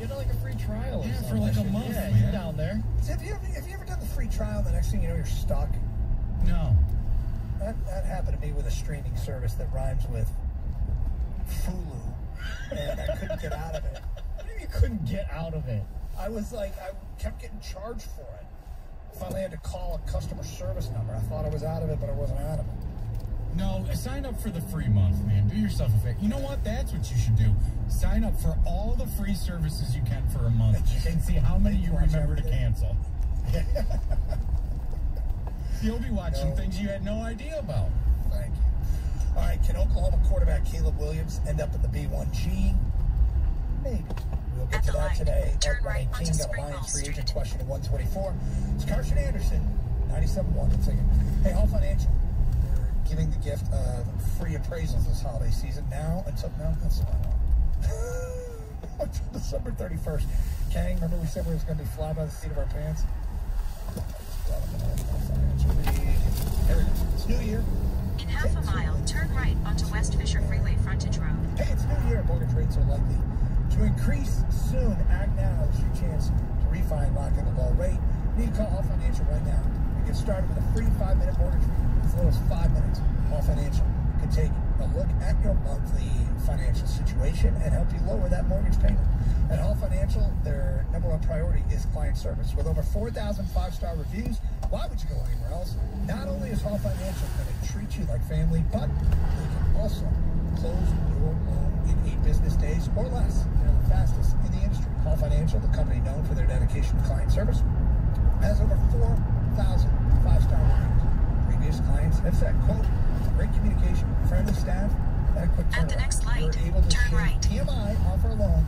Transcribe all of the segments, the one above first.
Get like a free trial. Yeah, for like a month, yeah, man. You're down there. Have you, ever, have you ever done the free trial? The next thing you know, you're stuck. No. That, that happened to me with a streaming service that rhymes with Fulu, and I couldn't get out of it. What do you, you couldn't get out of it? I was like, I kept getting charged for it. Finally, had to call a customer service number. I thought I was out of it, but I wasn't out of it. No, sign up for the free month, man. Do yourself a favor. You know what? That's what you should do. Sign up for all the free services you can for a month and see how many you remember to cancel. You'll be watching No. things you had no idea about. Thank you. All right, can Oklahoma quarterback Caleb Williams end up in the B1G? Maybe. We'll get At to that light, today. turn At right 118, onto got a Springvale Lions free agent question at 124. It's Carson Anderson, 97.1. One second. Hey, Hall Financial. The gift of uh, free appraisals this holiday season now until now. That's the until December 31st. Kang, remember we said we was going to be fly by the seat of our pants? There it is. It's New Year. In half a mile, turn right onto West Fisher Freeway frontage road. Hey, it's New Year. Mortgage rates are likely to increase soon. Act now is your chance to refi and lock in a low rate. You need to call Hall Financial right now and get started with a free five-minute mortgage. As little as five minutes, Hall Financial can take a look at your monthly financial situation and help you lower that mortgage payment. At Hall Financial, their number one priority is client service. With over 4,000 five-star reviews, why would you go anywhere else? Not only is Hall Financial going to treat you like family, but they can also close your loan in eight business days or less. They're the fastest in the industry. Hall Financial, the company known for their dedication to client service, has over 4,000 five-star reviews. Previous clients have said, quote, great communication, friendly staff, and a quick turnaround. At the next light, You're able to turn right. TMI off our loan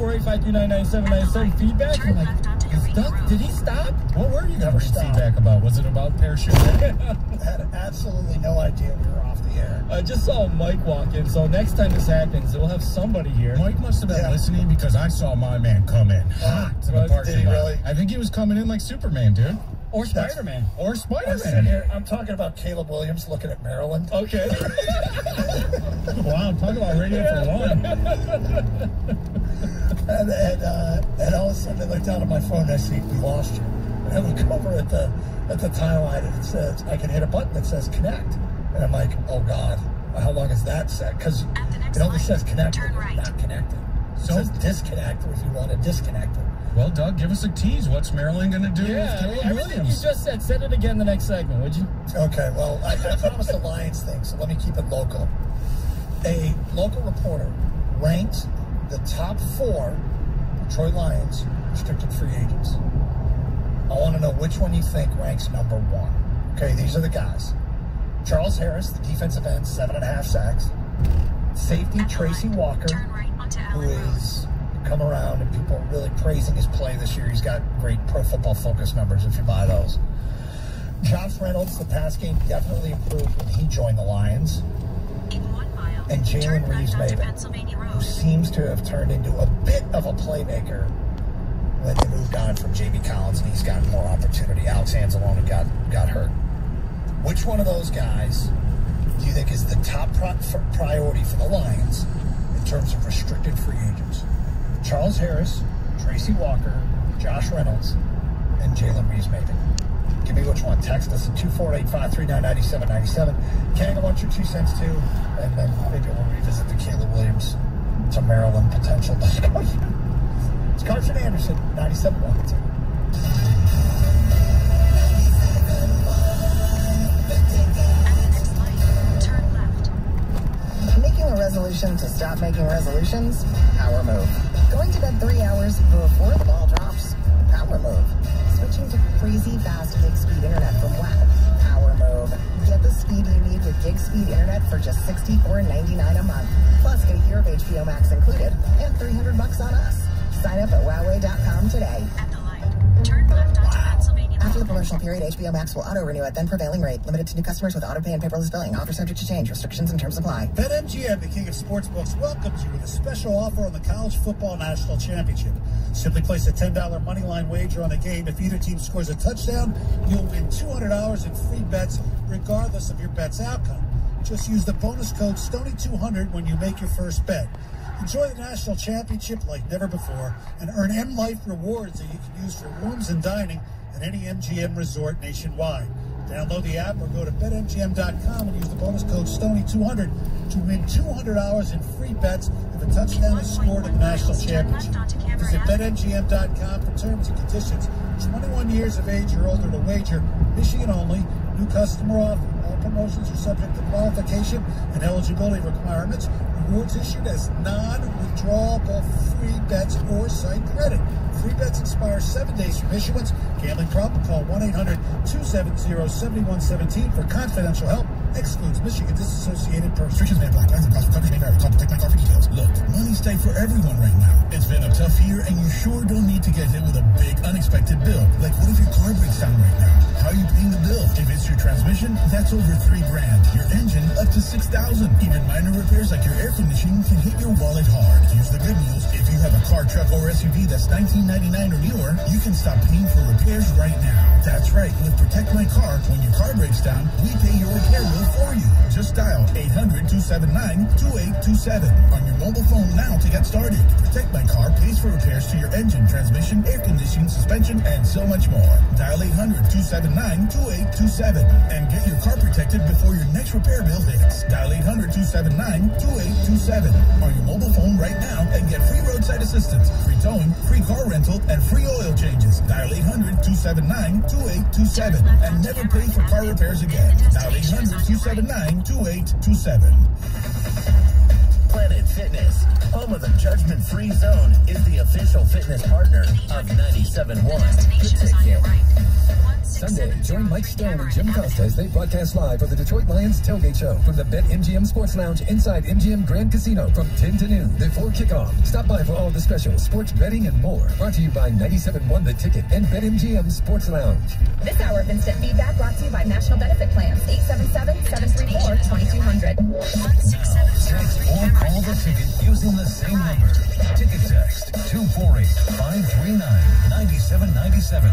four eight five three nine nine seven nine seven feedback. I'm like, Doug? Did he stop? What were you Never giving stop. feedback about? Was it about parachute? Had absolutely no idea we were off the air. I just saw Mike walk in, so next time this happens, we'll have somebody here. Mike must have been Yeah. listening because I saw my man come in hot to the parking did he lot. really? I think he was coming in like Superman, dude. Or Spider Man. Or Spider-Man. I'm talking about Caleb Williams looking at Maryland. Okay. Wow, talk about radio for one. all of a sudden I look down at my phone and I see we lost you. And I look over at the at the timeline and it says I can hit a button that says connect. And I'm like, oh God, how long is that set? Because At the next it only light, says connect, turn right. not connected. It So- says disconnect if you want to disconnect it. Well, Doug, give us a tease. What's Maryland going to do Yeah, I with Caleb everything you just said, said it again the next segment, would you? Okay, well, I, I promised a Lions thing, so let me keep it local. A local reporter ranked the top four Detroit Lions restricted free agents. I want to know which one you think ranks number one. Okay, these are the guys. Charles Harris, the defensive end, seven and a half sacks. Safety Tracy Walker, Turn right onto who is come around and people are really praising his play this year. He's got great pro football focus numbers if you buy those. Josh Reynolds, the pass game definitely improved when he joined the Lions, In one mile, and Jalen Reeves-Maybin, who seems to have turned into a bit of a playmaker when they moved on from Jamie Collins and he's gotten more opportunity. Alex Anzalone got got hurt. Which one of those guys do you think is the top priority for the Lions in terms of restricted free agents? Charles Harris, Tracy Walker, Josh Reynolds, and Jalen Reeves-Maybin. Give me which one. Text us at 248-539-9797. Kang, I want your two cents too. And then maybe we'll revisit the Caleb Williams to Maryland potential discussion. It's Carson Anderson, 97.1. At the next light, turn left. Making a resolution to stop making resolutions? Power move. Going to bed three hours before the ball drops? Power move. Switching to crazy fast gig speed internet from WOW? Power move. Get the speed you need with gig speed internet for just $64.99 a month. Plus get a year of HBO Max included and 300 bucks on us. Sign up at wowway.com today. At the light, turn left the promotional period, HBO Max will auto renew at then prevailing rate. Limited to new customers with auto pay and paperless billing. Offer subject to change. Restrictions and terms apply. BetMGM, the king of sportsbooks, welcomes you with a special offer on the College Football National Championship. Simply place a $10 moneyline wager on a game. If either team scores a touchdown, you'll win $200 in free bets, regardless of your bet's outcome. Just use the bonus code STONY200 when you make your first bet. Enjoy the national championship like never before and earn M Life rewards that you can use for rooms and dining any MGM resort nationwide. Download the app or go to betmgm.com and use the bonus code STONY200 to win $200 in free bets if a touchdown is scored in the national championship. Visit betmgm.com for terms and conditions. 21 years of age or older to wager. Michigan only. New customer offer. Promotions are subject to qualification and eligibility requirements. Rewards issued as non-withdrawable free bets or site credit. Free bets expire seven days from issuance. Gambling problem? Call 1-800-270-7117 for confidential help. Excludes Michigan disassociated persons. Restrictions may apply. Plans and costs for may vary. My Car for details. Look, money's tight for everyone right now. It's been a tough year, and you sure don't need to get hit with a big unexpected bill. Like, what if your car breaks down right now? Are you paying the bill? If it's your transmission, that's over three grand. Your engine, up to six thousand. Even minor repairs like your air conditioning can hit your wallet hard. Here's the good news: if you have a car, truck, or SUV that's 1999 or newer, you can stop paying for repairs right now. That's right. With Protect My Car, when your car breaks down, we pay your repair bill for you. Just dial 800-279-2827 on your mobile phone now to get started. Protect My Car pays for repairs to your engine, transmission, air conditioning, suspension, and so much more. Dial 800-279-2827 and get your car protected before your next repair bill hits. Dial 800-279-2827 on your mobile phone right now and get free roadside assistance, free towing, free car rental, and free oil changes. Dial 800-279-2827 and never pay for car repairs again. Dial 800-279-2827. Planet Fitness, home of the judgment-free zone, is the business partner of 97.1 The Ticket. Sunday, join Mike Stone and Jim Costa as they broadcast live for the Detroit Lions Tailgate Show from the Bet MGM Sports Lounge inside MGM Grand Casino from 10 to noon before kickoff. Stop by for all the specials, sports betting, and more. Brought to you by 97.1 The Ticket and Bet MGM Sports Lounge. This hour of instant feedback brought to you by National Benefit Plans, 877-734-2200. Text or call the ticket using the same number. Ticket text 248 539 9797.